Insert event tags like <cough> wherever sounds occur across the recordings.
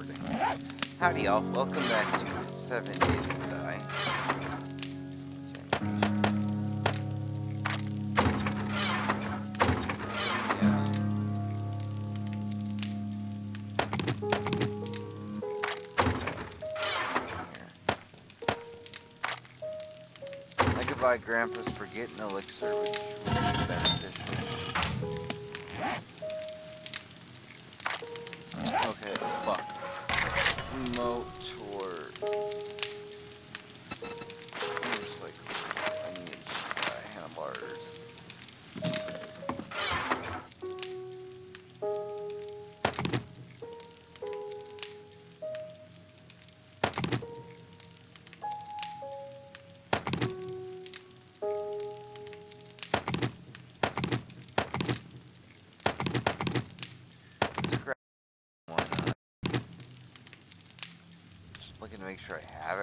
recording. Howdy y'all, welcome back to 7 Days to Die. Yeah. I could buy Grandpa's Forgetting Elixir, which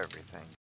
everything.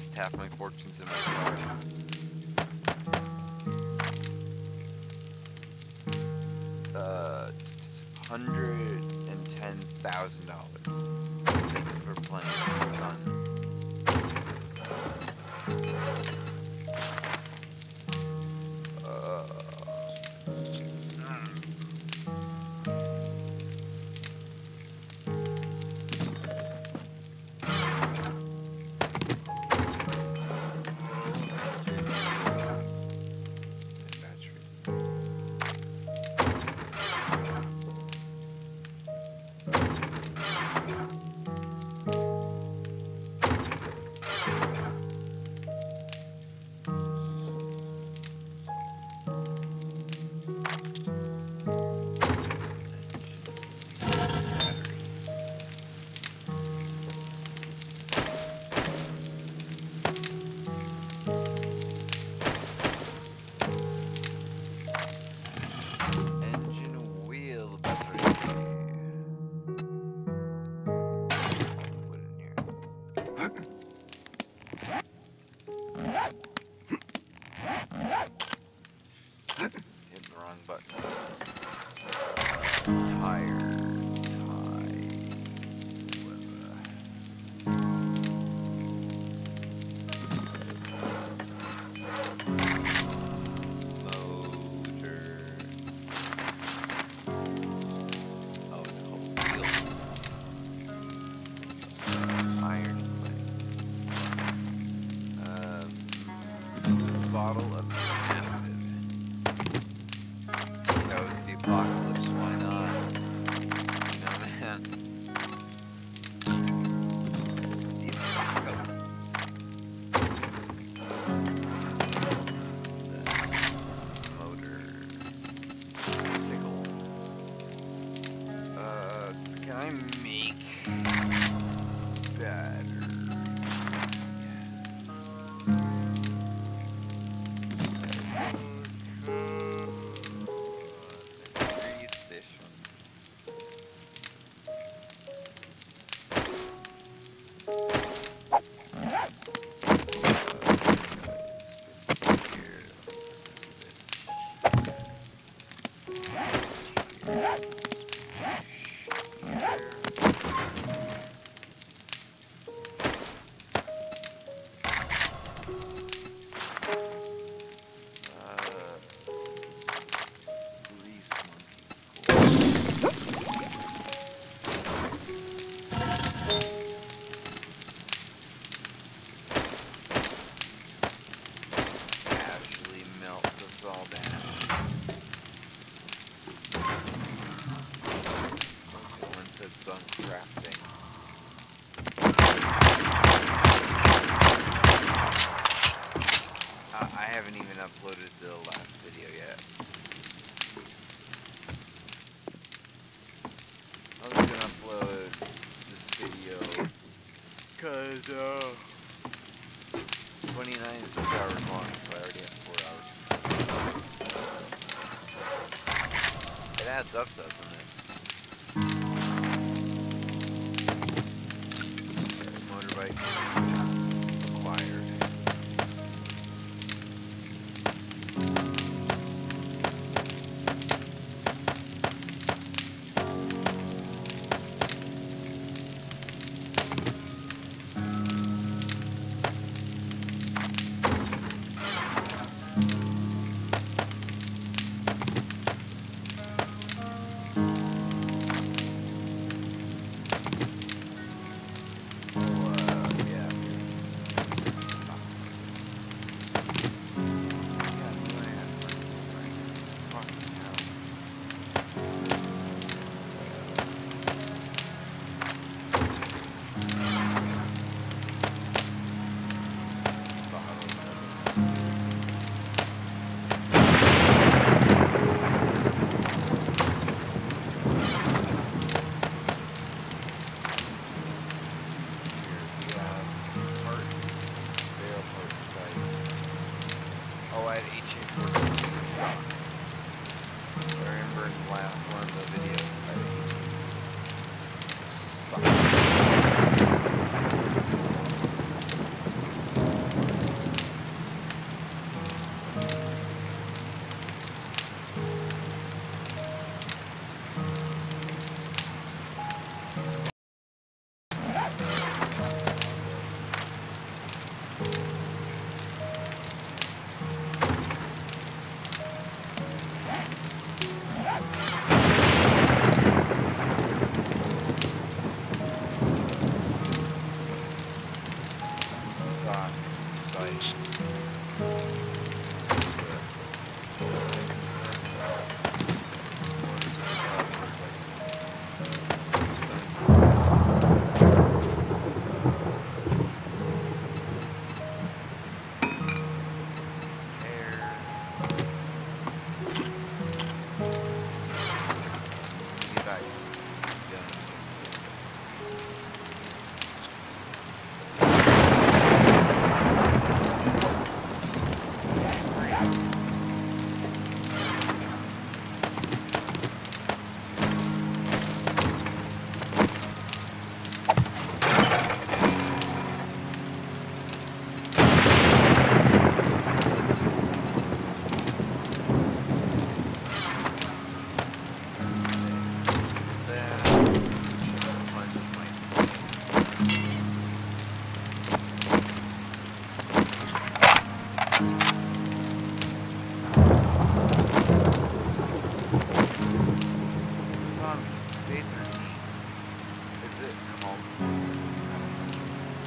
vast half my fortunes in my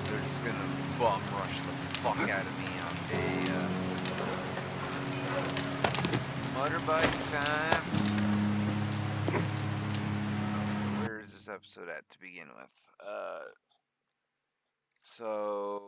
They're just gonna bum rush the fuck out of me on a uh, motorbike time. Where is this episode at to begin with? Uh, so,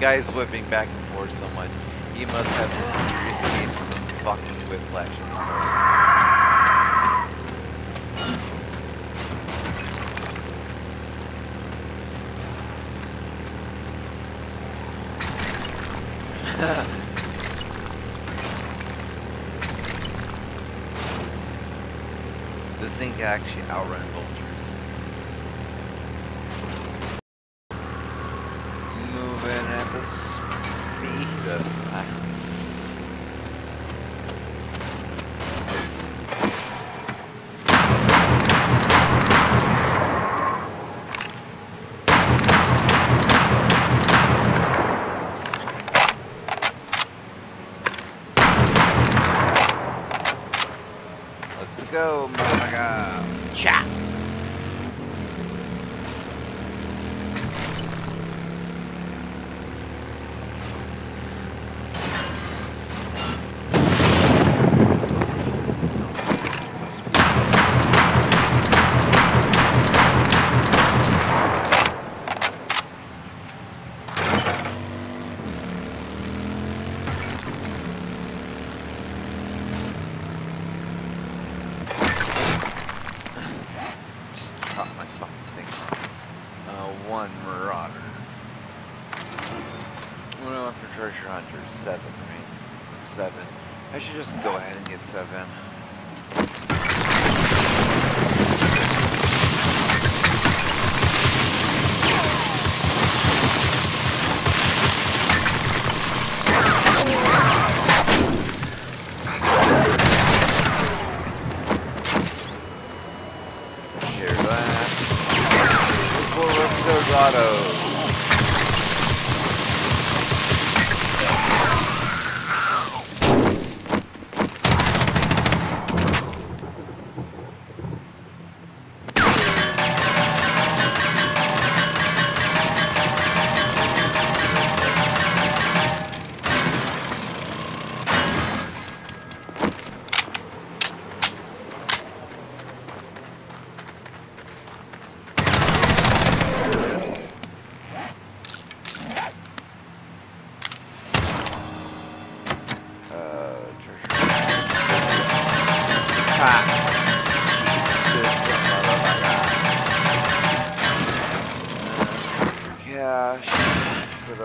guy's whipping back and forth so much, he must have seriously fucked fucking flash. this <laughs> thing can actually outrun vultures.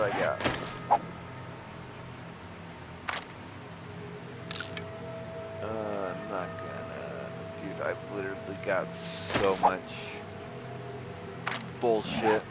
I got. Uh, I'm not gonna... Dude, I've literally got so much bullshit.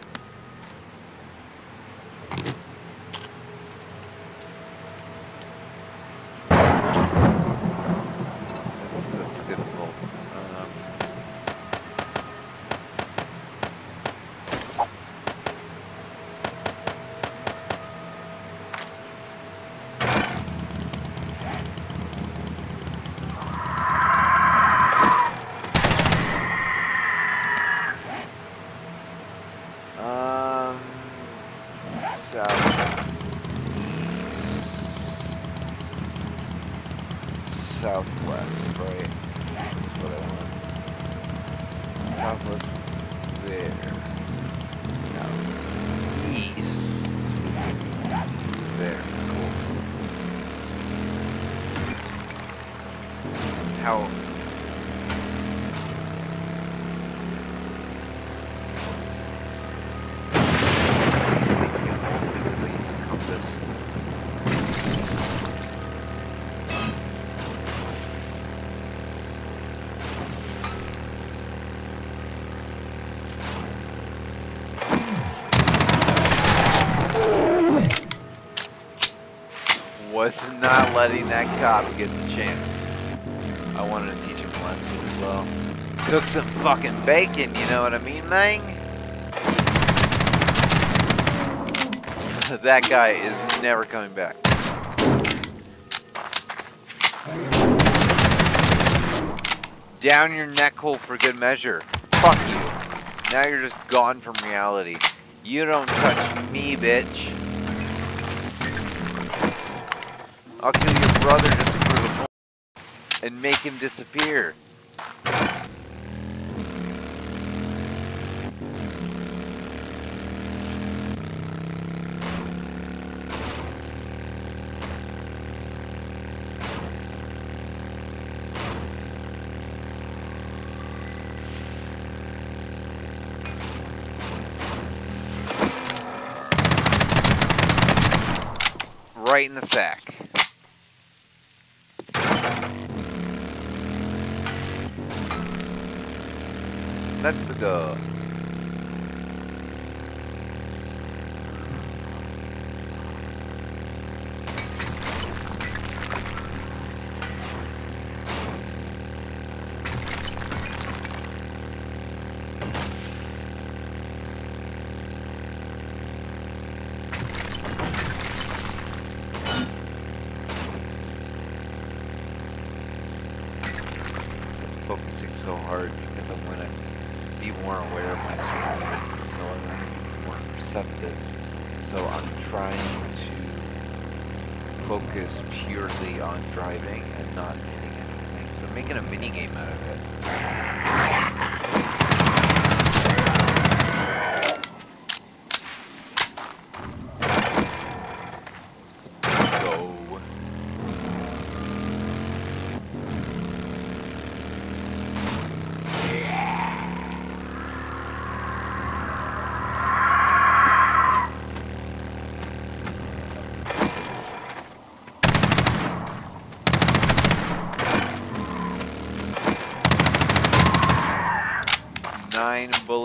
Letting that cop get the chance. I wanted to teach him a lesson as well. Cook some fucking bacon, you know what I mean, man? <laughs> that guy is never coming back. Down your neck hole for good measure. Fuck you. Now you're just gone from reality. You don't touch me, bitch. I'll kill your brother just to prove a point and make him disappear. Right in the sack. Let's go. Uh,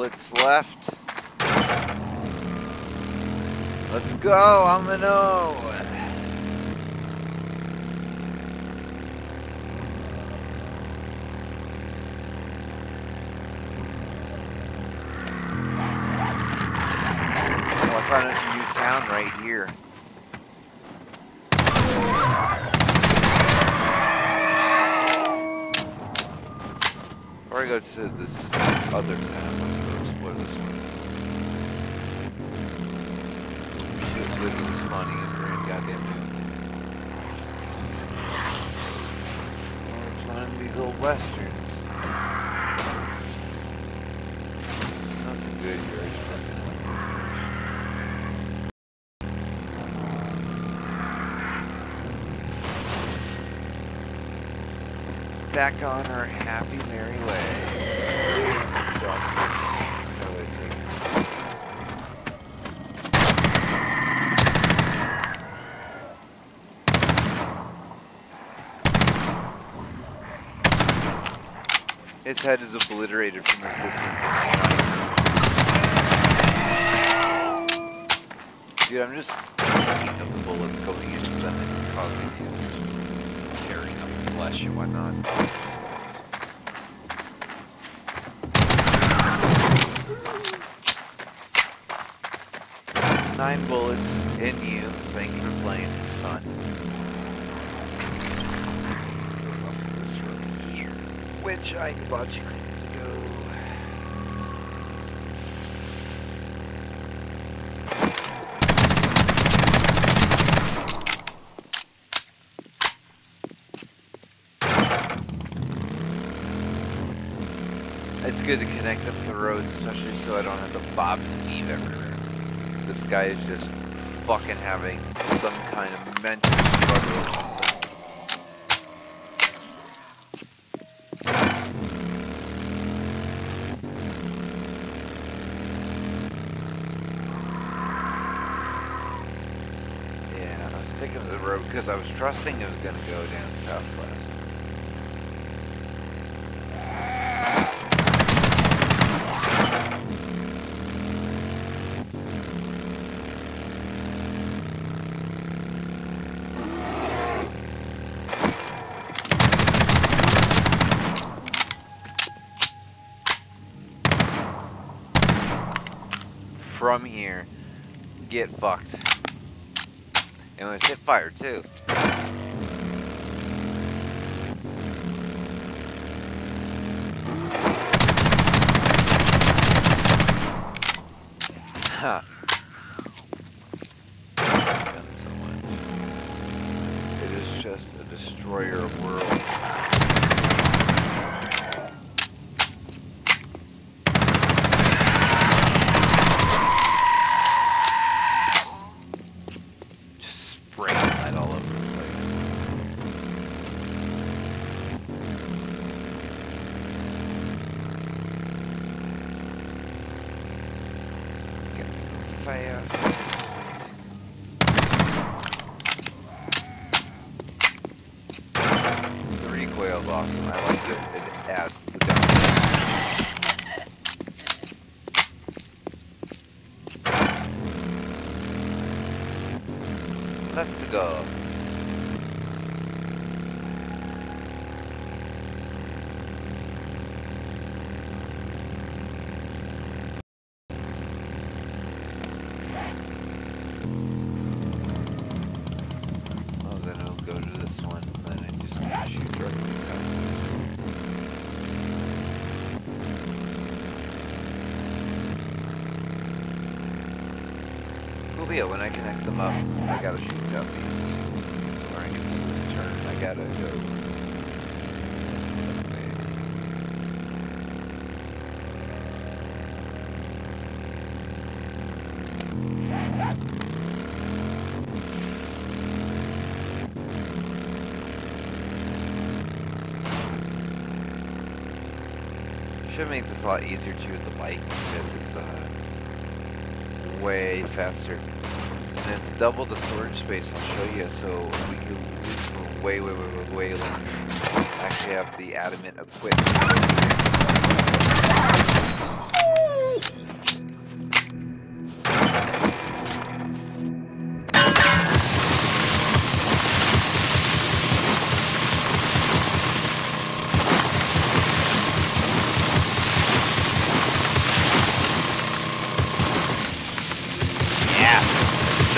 Bullets left. Let's go, I'm gonna know. Oh, I found a new town right here. Before I go to this other town, let's go explore this one. She was living this money in her own goddamn new. Oh, old westerns. Good. I just like it. Back on our happy merry way. Drop this. No way to take it. His head is obliterated from this distance. Dude, I'm just bullets going into them and causing. Tearing up flesh and whatnot. Nine bullets in you. Thank you for playing, which I. It's good to connect up the roads, especially so I don't have to bob and weave everywhere. This guy is just fucking having some kind of mental struggle road because I was trusting it was going to go down southwest. From here, get fucked. And it's hit fire too. Ha. It is just a destroyer of worlds. Just spraying lead all over the place. Get fire. The recoil's awesome. I like it. It adds the depth. Let's go. Oh, then I'll go to this one, and then I just shoot directly southeast. Cool when I connect them up, I gotta shoot. Or I get to this turn, I gotta go. Should make this a lot easier too with the bike because it's uh, way faster. And it's double the storage space, I'll show you, so we can loot for way, way, way, way, way longer. Actually have the adamant equipped.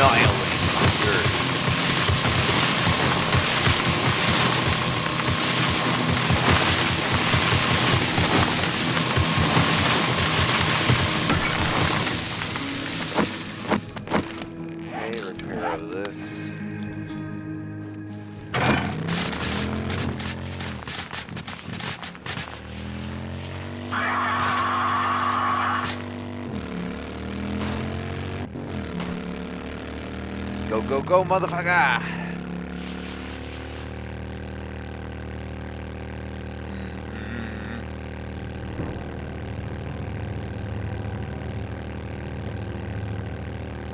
Annihilate hunger. Motherfucker!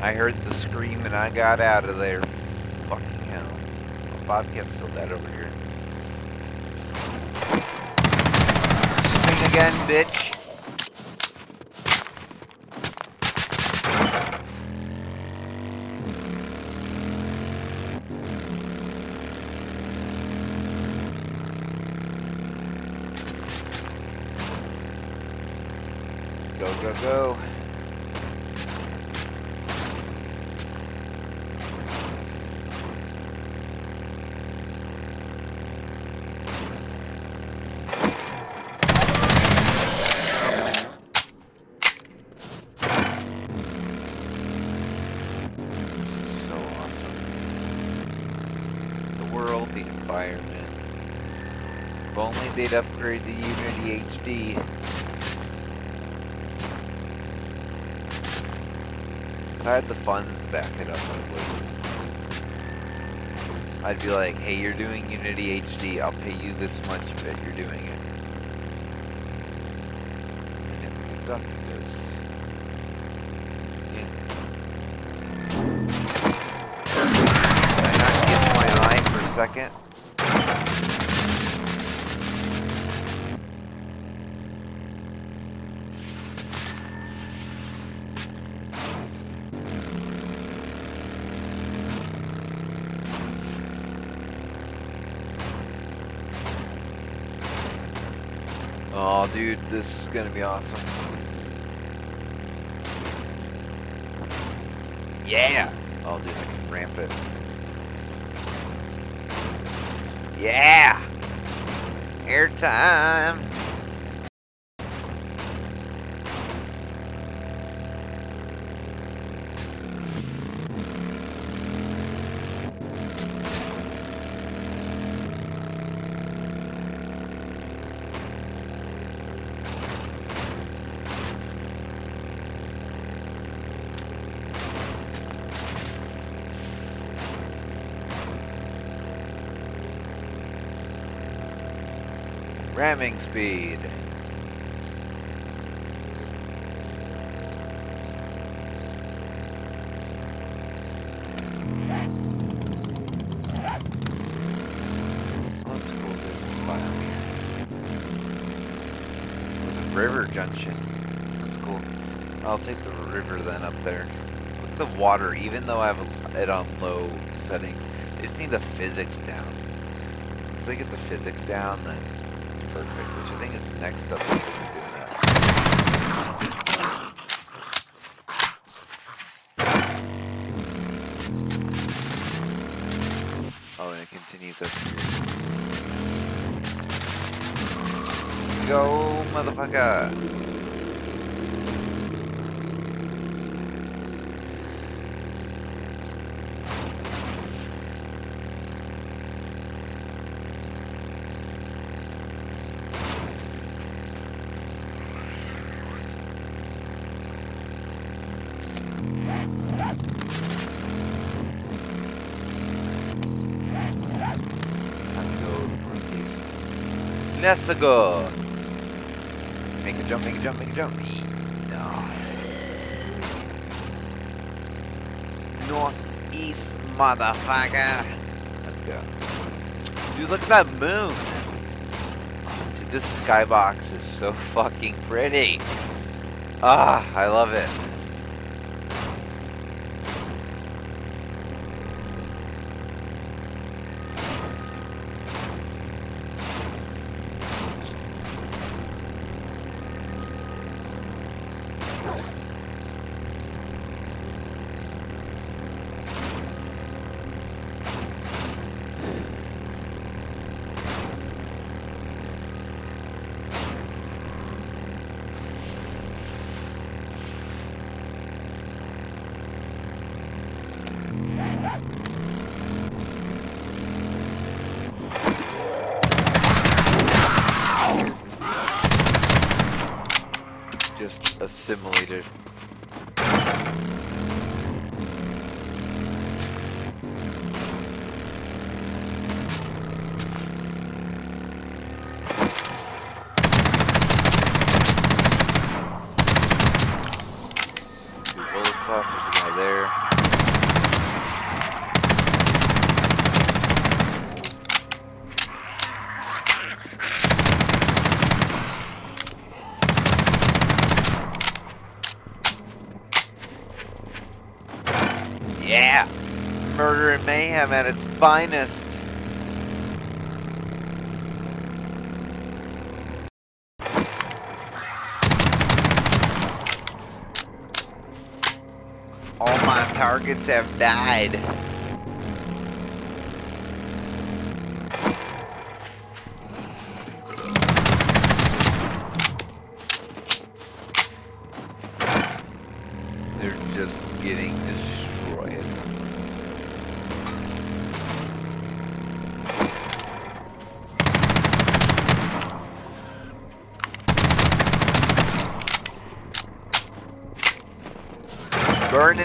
I heard the scream and I got out of there. Fucking hell. Oh, Bobcat's still dead over here. Swing again, bitch. Go, go, go. So awesome. The world, the environment. If only they'd upgrade the Unity HD. I had the funds to back it up, I would. Be like, hey, you're doing Unity HD, I'll pay you this much, but you're doing it. Oh, dude, this is gonna be awesome. Yeah! Oh, dude, I can ramp it. Yeah! Airtime! There's a river junction. That's cool. I'll take the river then up there. Look at the water, even though I have it on low settings. I just need the physics down. Once I get the physics down, then perfect. Which I think is the next up. is doing that. Oh, and it continues up here. Go, motherfucker! Northeast. Let's go! Make a jump, make a jump, make a jump. No. Northeast, motherfucker! Let's go. Dude, look at that moon! Dude, this skybox is so fucking pretty! Ah, I love it. Just assimilated. Two bullets off, there's a guy there. Yeah! Mayhem at its finest. All my targets have died.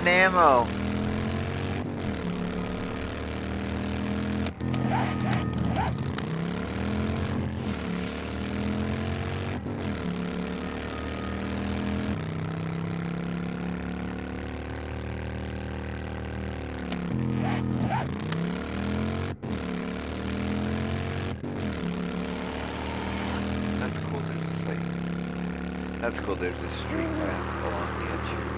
Burning ammo. That's cool. There's. That's cool. There's a street path along the edge here.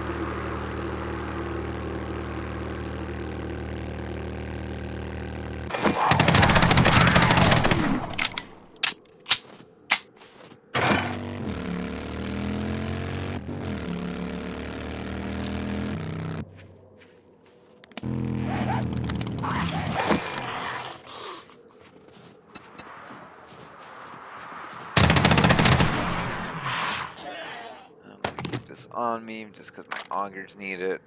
this on me just because my augers need it.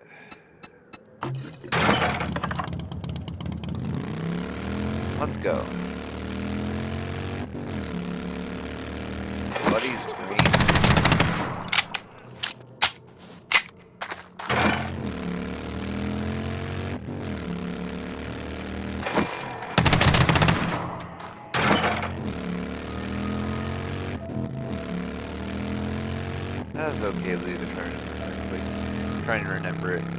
Let's go. Remember it.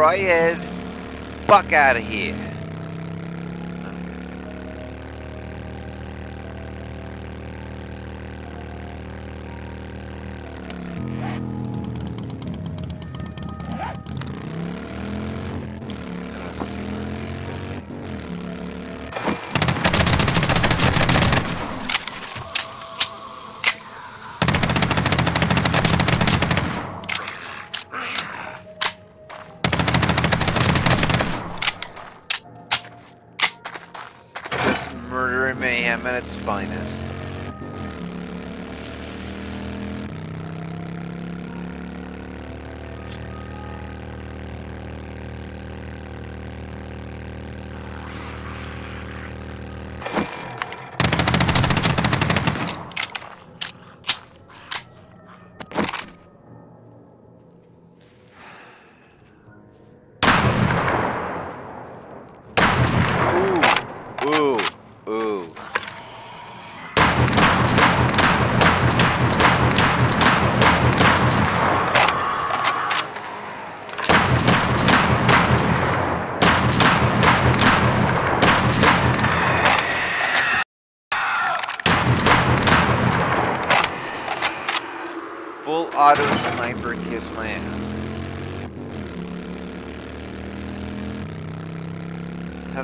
Destroyed. Fuck out of here. Its finest.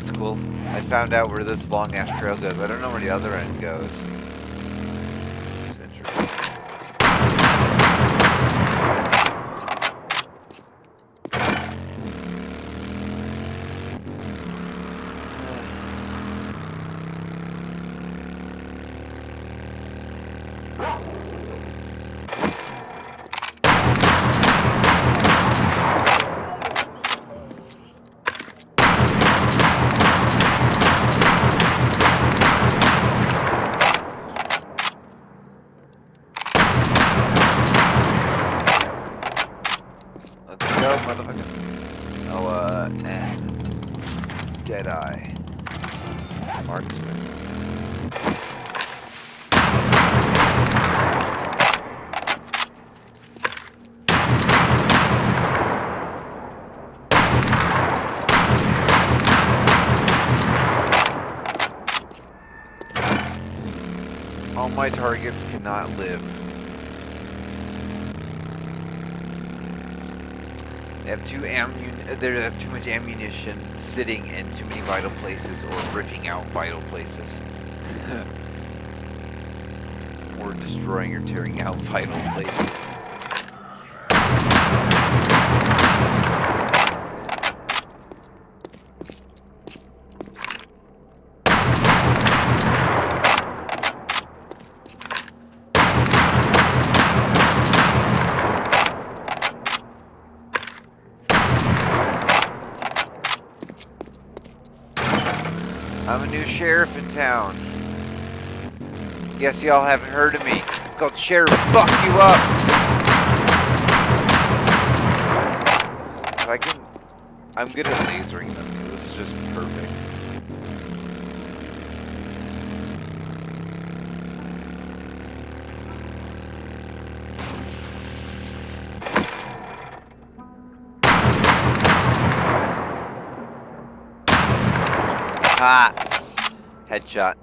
That's cool. I found out where this long ass trail goes. I don't know where the other end goes. It's interesting. Let's go, motherfucker. Oh, uh, eh. Deadeye. Marksman. All my targets cannot live. They have too they have too much ammunition sitting in too many vital places or ripping out vital places. <laughs> or destroying or tearing out <laughs> vital places. I'm a new sheriff in town. Guess y'all haven't heard of me. It's called Sheriff Fuck You Up. If I can, I'm good at lasering them, so this is just perfect. Headshot.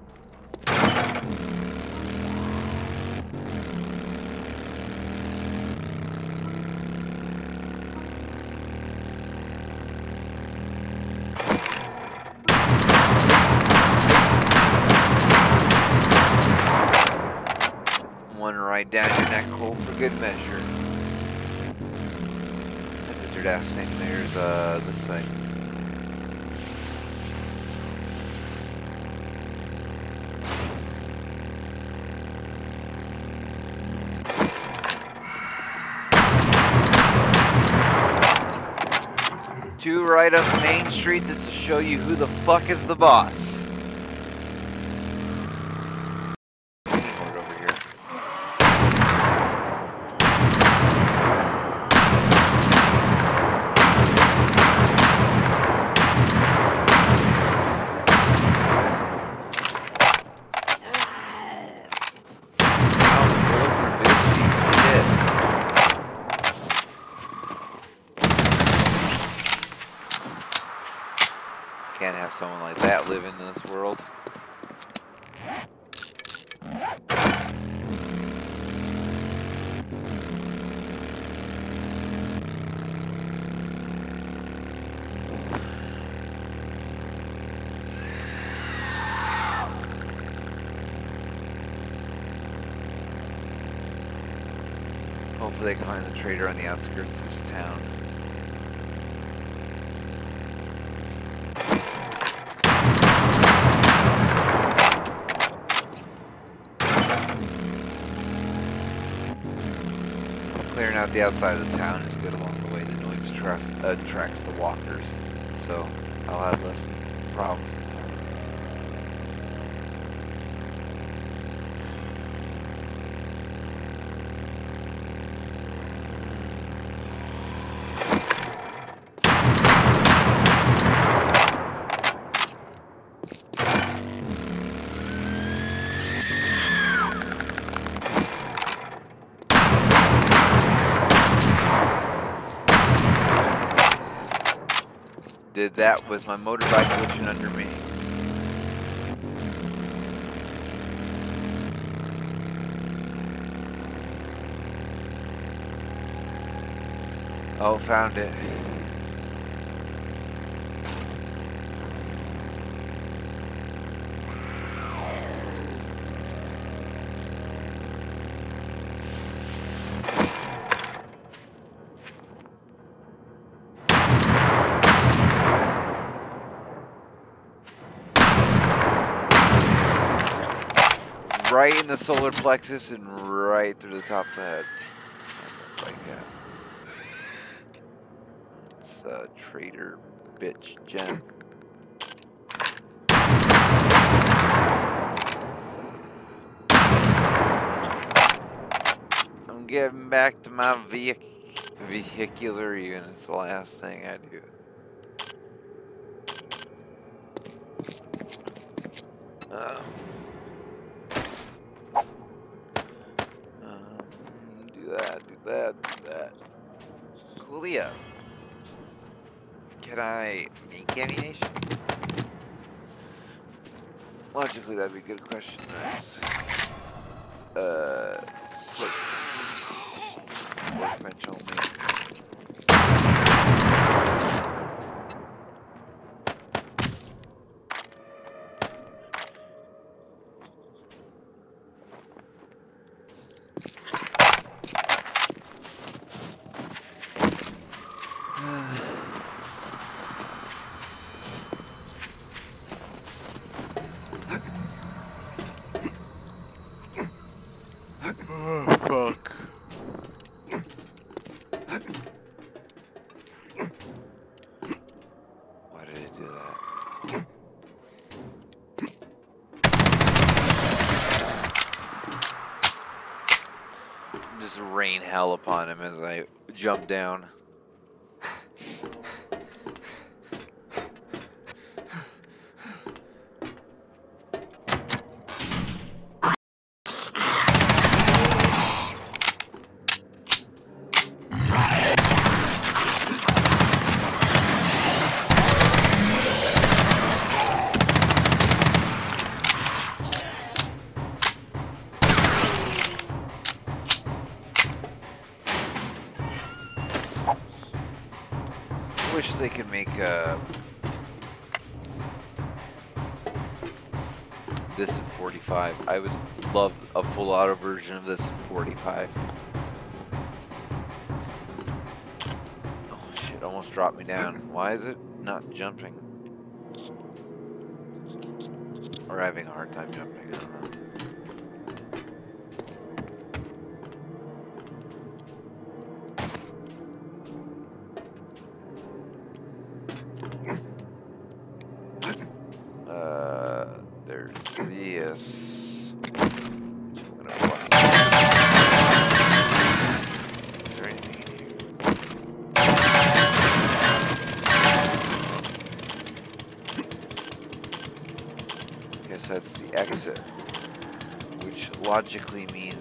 One right down your neck hole for good measure. That's a dirt ass thing. There's uh this thing. Two right up Main Street to show you who the fuck is the boss. Keyboard over here. Oh, look for fish. Shit. Can't have someone like that live in this world. Hopefully they can find the trader on the outskirts of this town. Clearing out the outside of the town is good along the way. The noise attracts, uh, attracts the walkers, so I'll have less problems. Did that with my motorbike glitching under me. Oh, found it. Right in the solar plexus and right through the top of the head. It's a trader bitch Jen. I'm getting back to my vehic vehicular units. The last thing I do. Um, do that, that. Coolio. Can I make ammunition? Logically, that'd be a good question to ask. Uh, slip. Workbench only. Oh, fuck. Why did it do that? Just rain hell upon him as I jump down. Dropped me down. Why is it not jumping? Or having a hard time jumping. Uh, there's this. Logically means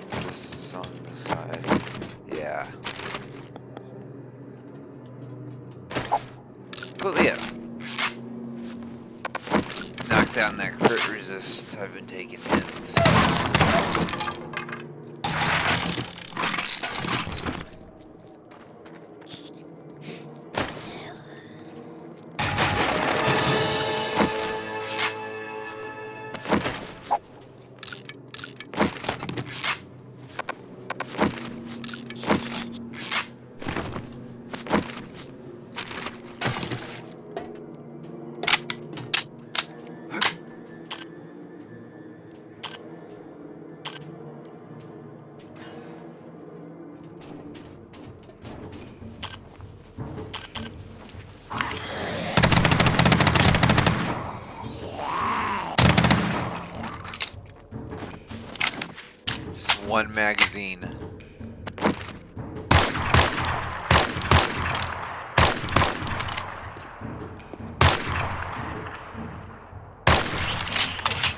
one magazine.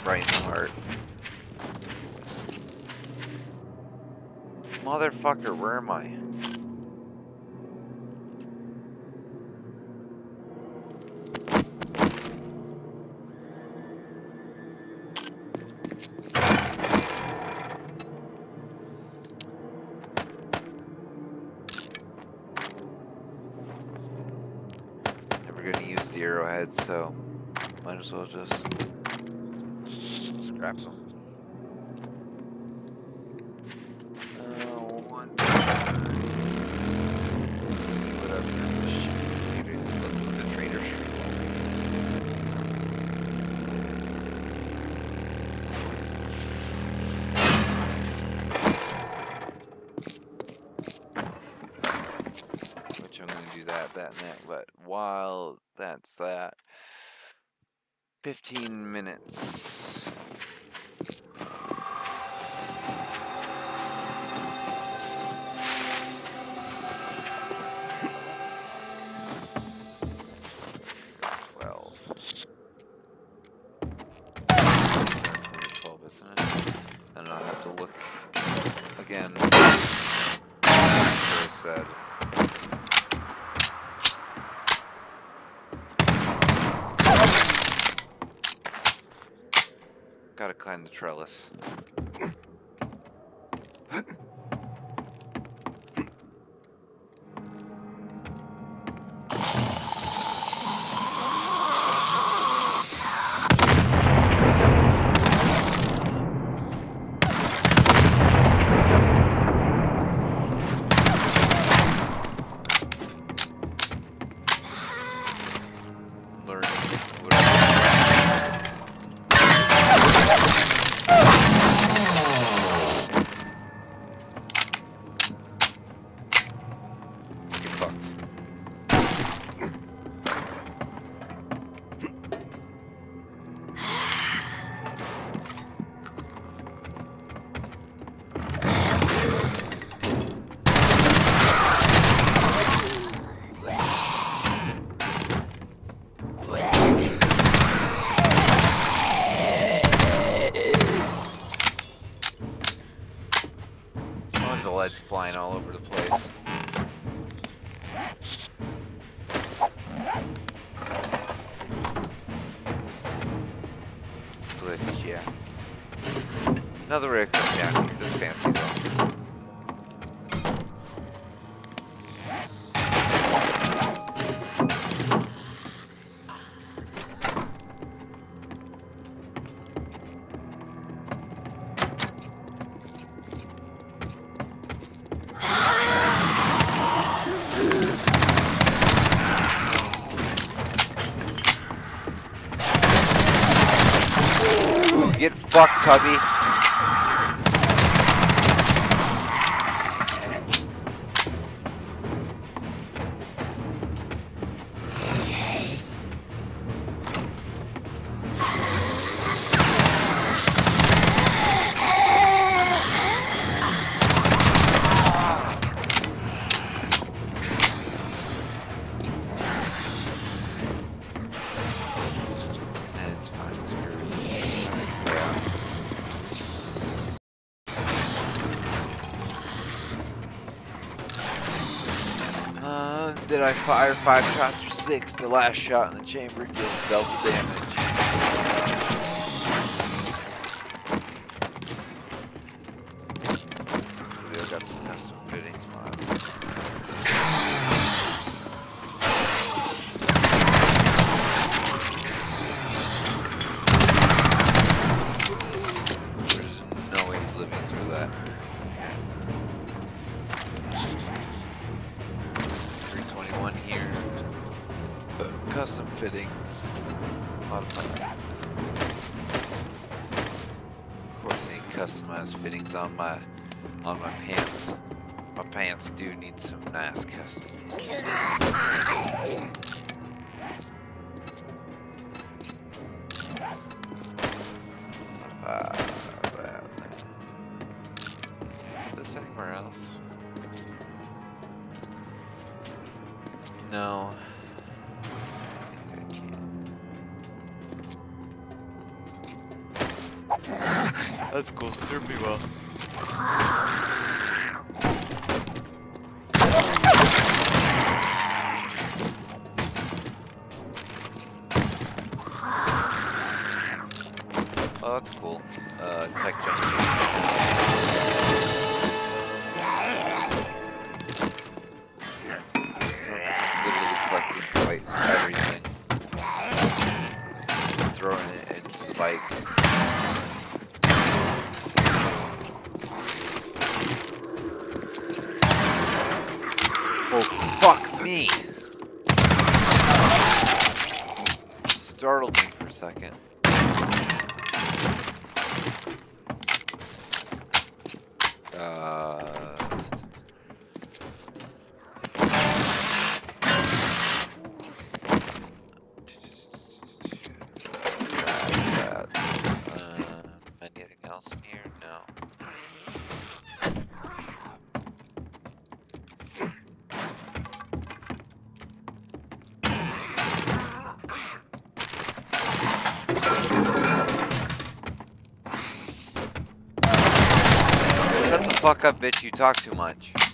Right in the heart. Motherfucker, where am I? Never gonna use the arrowhead, so might as well just scrap them. Uh, that, that, and that. But while that's that, 15 minutes. Twelve. Twelve, isn't it? And I'll have to look again. Where I said. Gotta climb the trellis. Another rig comes down here, this fancy zone. Get fucked, Tubby. fire five shots or six, the last shot in the chamber deals double damage. throwing it and like Oh fuck me. Startled me for a second. up, bitch. You talk too much.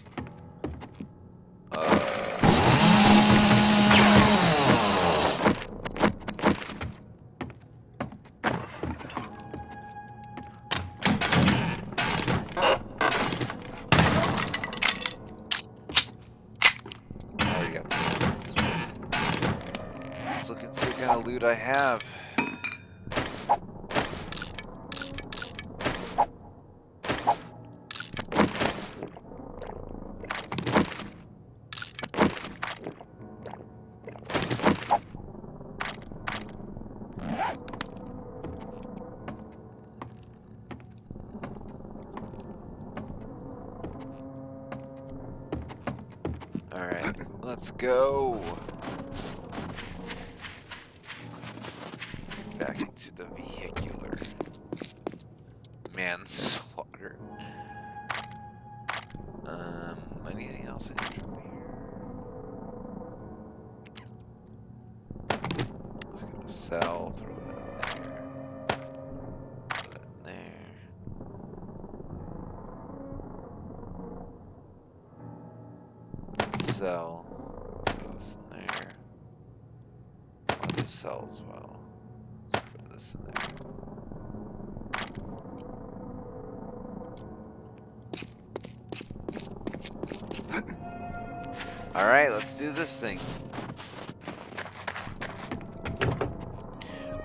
Alright, let's do this thing.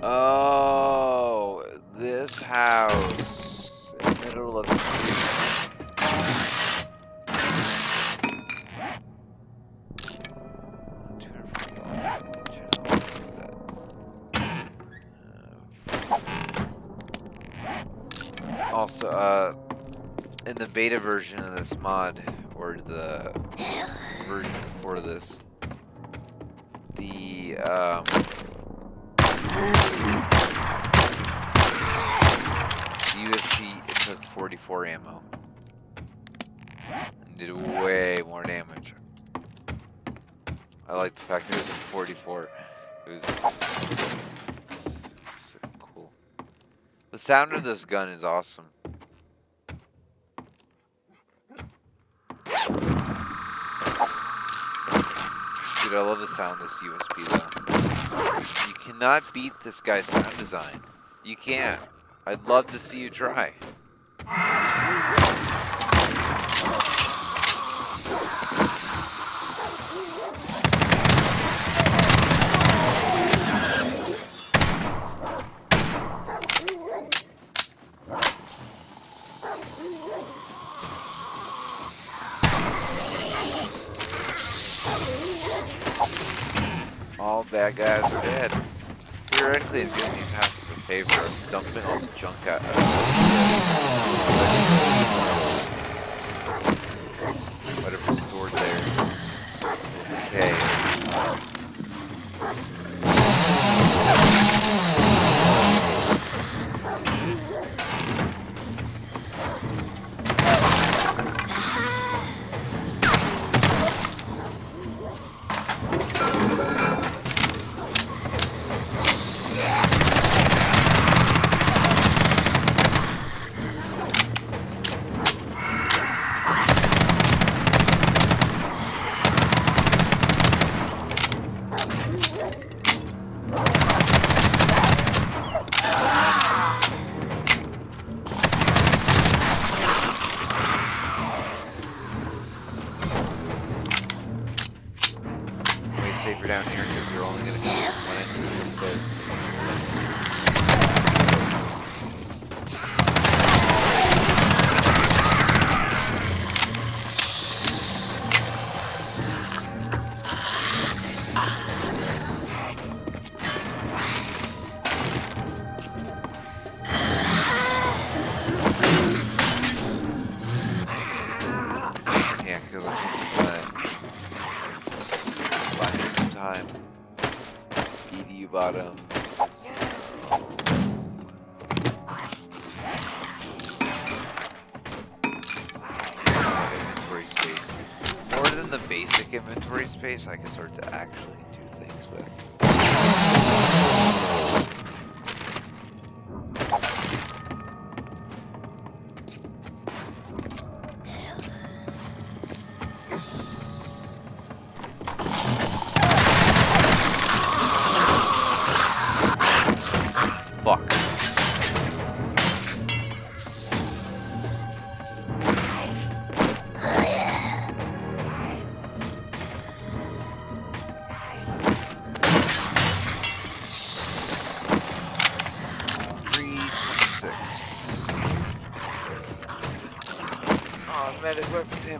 Oh, this house. In the middle of the street. Also, uh, in the beta version of this mod, or the version before this, the, um, USP took 44 ammo. And did way more damage. I like the fact that it was 44. It was so cool. The sound of this gun is awesome. Dude, I love the sound this USP though. You cannot beat this guy's sound design. You can't. I'd love to see you try. All bad guys are dead. Theoretically, if you these houses a favor of dumping all the junk out. Whatever's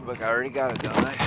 handbook. I already got it, don't I?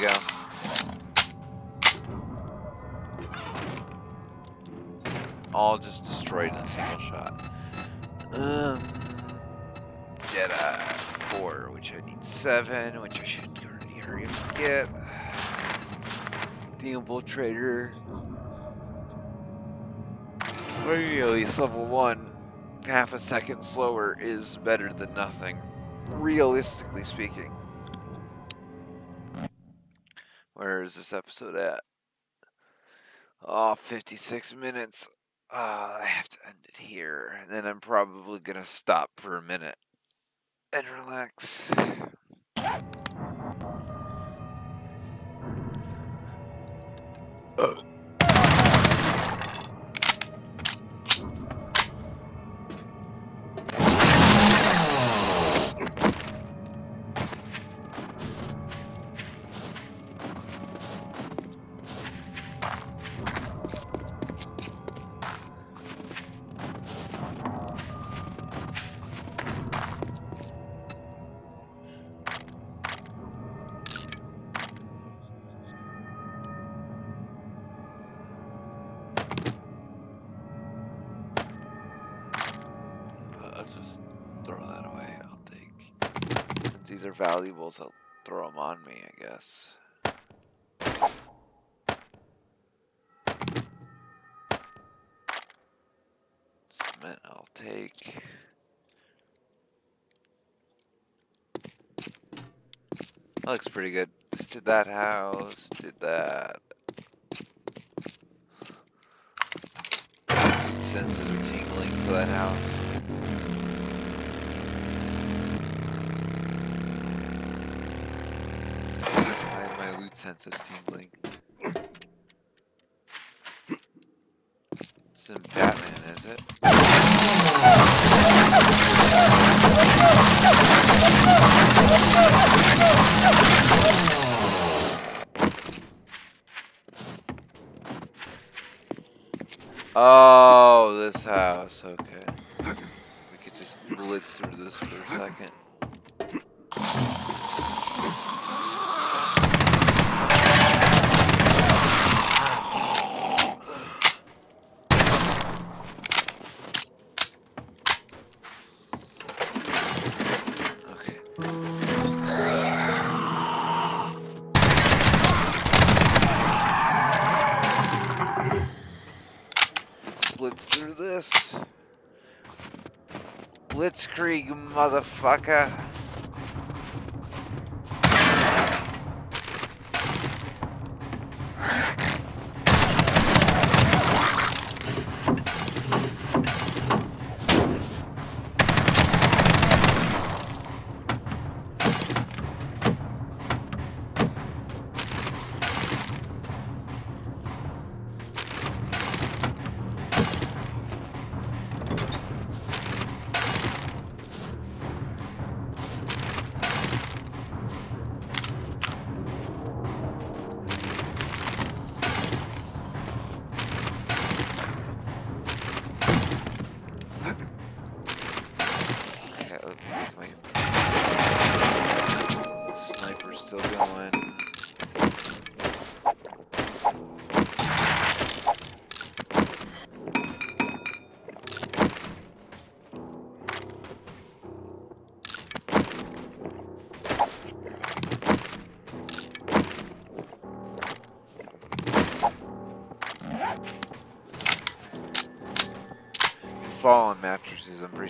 We go. All just destroyed in a single shot. Um, Jedi 4, which I need 7, which I should already hurry up and get. The Infiltrator. Maybe at least level 1, half a second slower is better than nothing. Realistically speaking. Where is this episode at? Oh, 56 minutes. Uh, I have to end it here. And then I'm probably going to stop for a minute and relax. Uh. Valuables, I'll throw them on me, I guess. Cement, I'll take. That looks pretty good. Just did that house, did that. Senses are tingling for that house. Why are my loot senses tingling? This isn't Batman, is it? Oh, this house, okay. We could just blitz through this for a second. Blitzkrieg, motherfucker.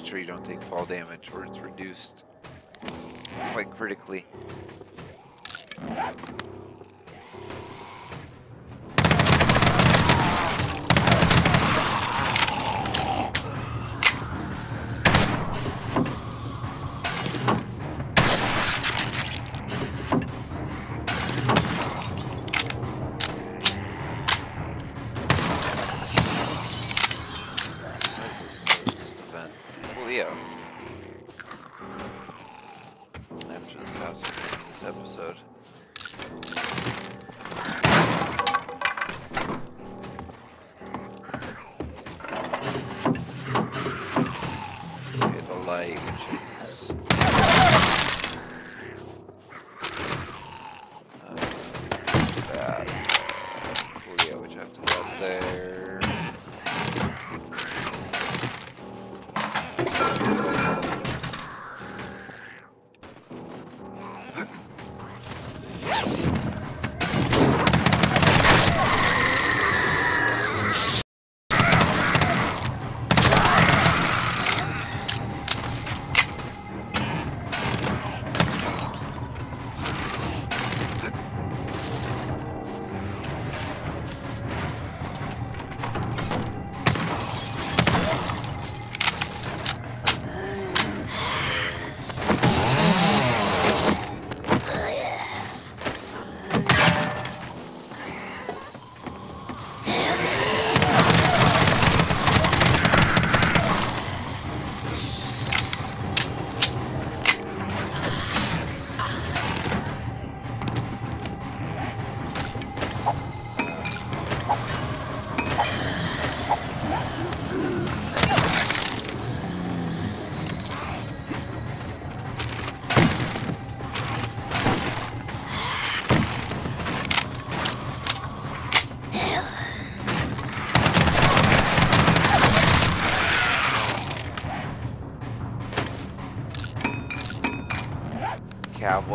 Sure you don't take fall damage, or it's reduced quite critically. Leo. After this house, this episode.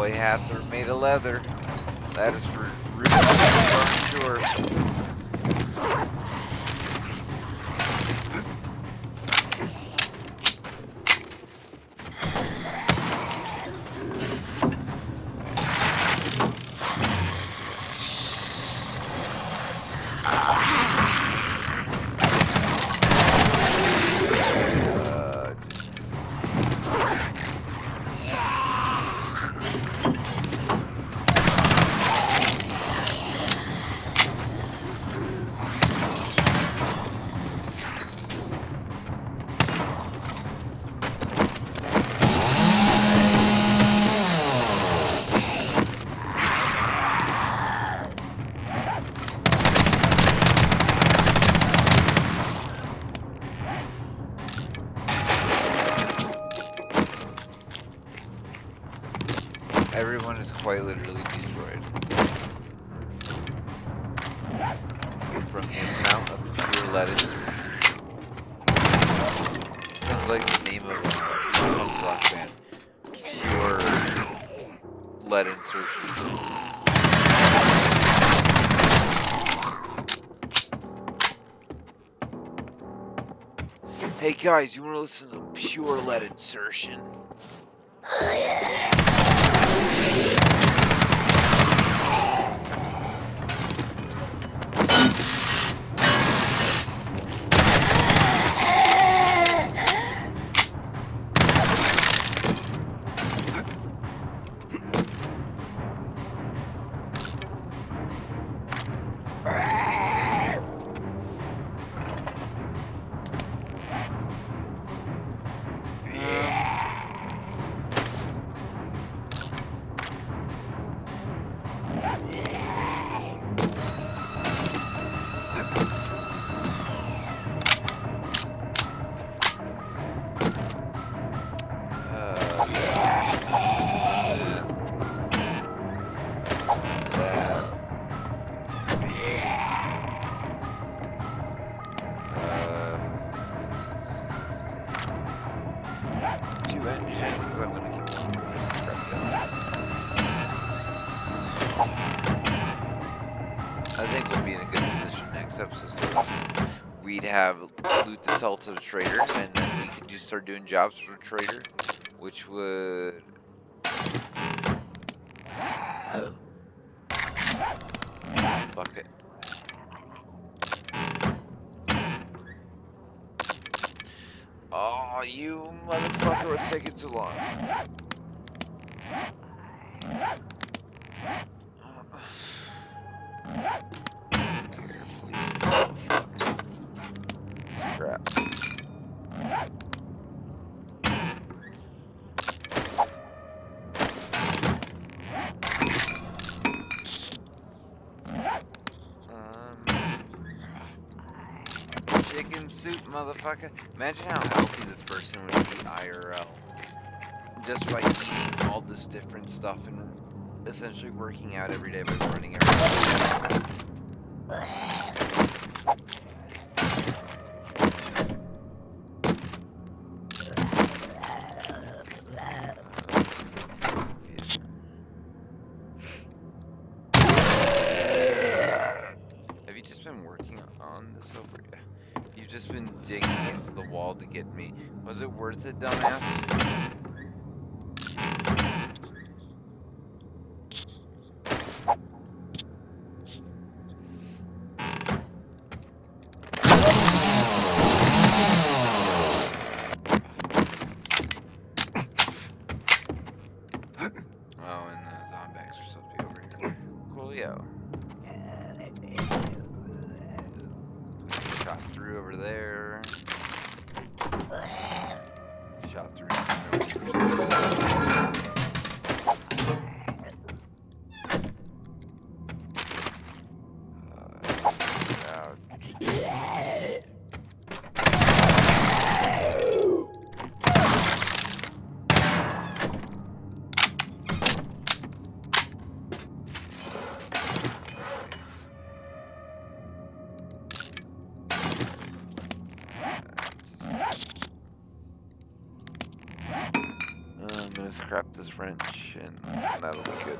Cowboy hats are made of leather. Guys, you wanna listen to pure lead insertion? Oh <sighs> yeah. Have loot to sell to the trader, and then we could just start doing jobs for the trader, which would... Fuck it. Oh, you motherfucker, it's taking too long. Motherfucker. Imagine how healthy this person would be IRL. Just by eating all this different stuff and essentially working out every day by running every day. <laughs> worth it, dumbass? Wrench and that'll be good.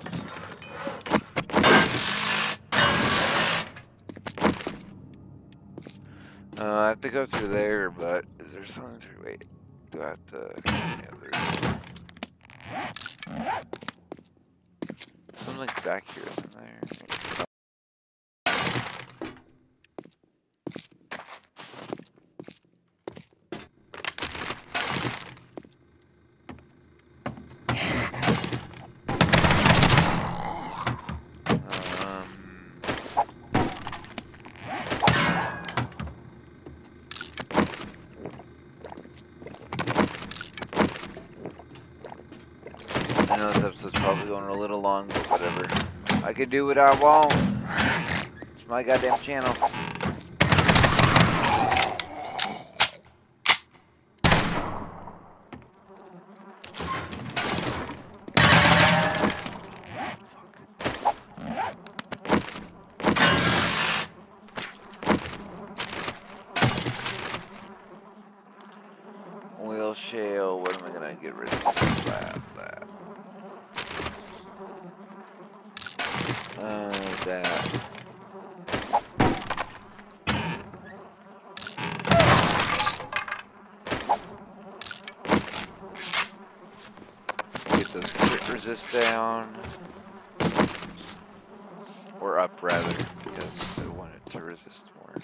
Uh, I have to go through there, but is there something to wait? Do I have to? Yeah, Something's back here, isn't there? I can do what I want. It's my goddamn channel. Wheel shale, what am I gonna get rid of? That, that. Uh, that. Get those crit resist down. Or up, rather, because I want it to resist more.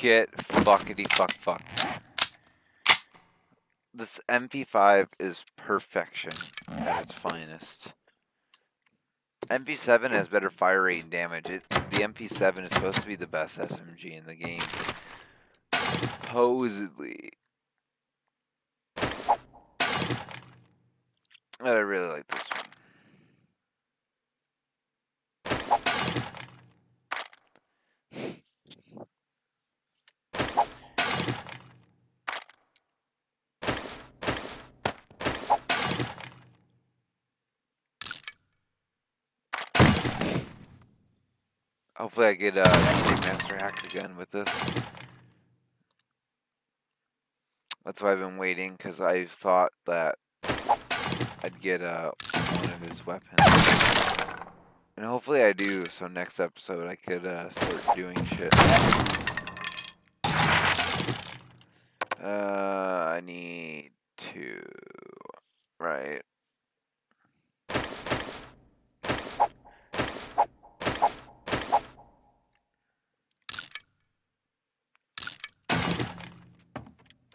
Get fuckity fuck fuck. This MP5 is perfection at its finest. MP7 has better fire rate and damage. It, the MP7 is supposed to be the best SMG in the game. Supposedly. But I really like this one. Hopefully I get a uh, Master Hack again with this. That's why I've been waiting, because I thought that I'd get uh, one of his weapons. And hopefully I do, so next episode I could uh, start doing shit. Uh, I need to... Right.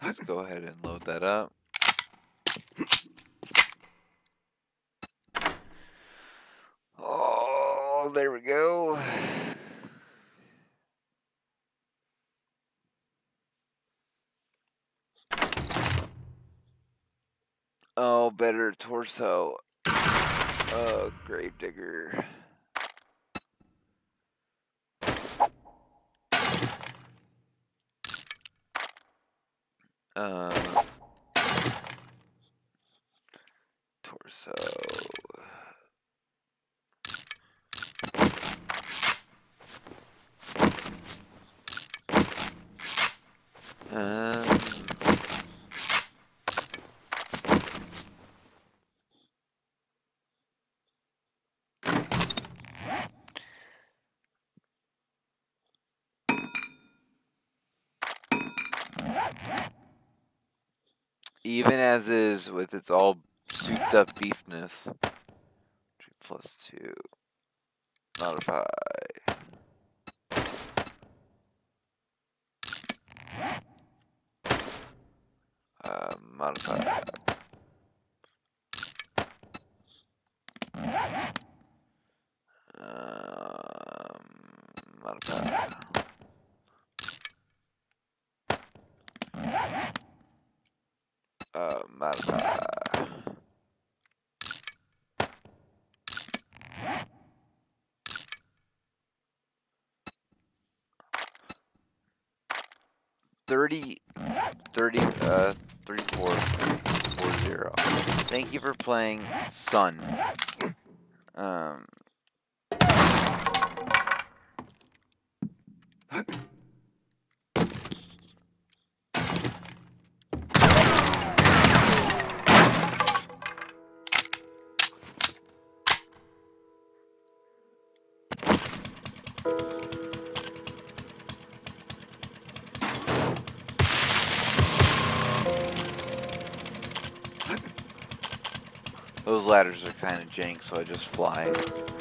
Let's go ahead and load that up. Oh, there we go. Oh, better torso. Oh, Gravedigger. Uh, torso. Um, even as is with its all souped up beefness. Plus two. Modify. Uh, modify. 30, 30, uh, 34, 40. Thank you for playing Sun. Um, ladders are kind of jank, so I just fly.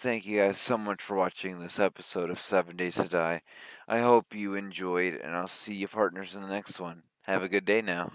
Thank you guys so much for watching this episode of Seven Days to Die. I hope you enjoyed, and I'll see you partners in the next one. Have a good day now.